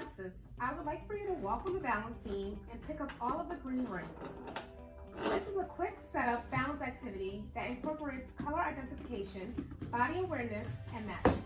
Alexis, I would like for you to walk on the balance beam and pick up all of the green rings. This is a quick setup balance activity that incorporates color identification, body awareness, and matching.